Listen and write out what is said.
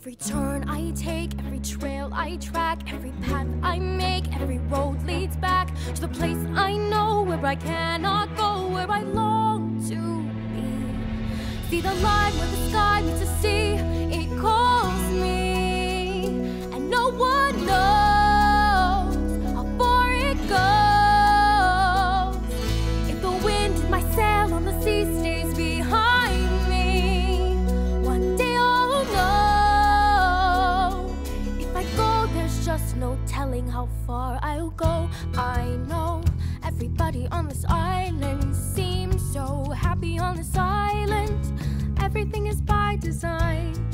Every turn I take, every trail I track, every path I make, every road leads back to the place I know where I cannot go, where I long to be. See the line where the sky meets the sea, it calls there's no telling how far I'll go. I know everybody on this island seems so happy on this island. Everything is by design.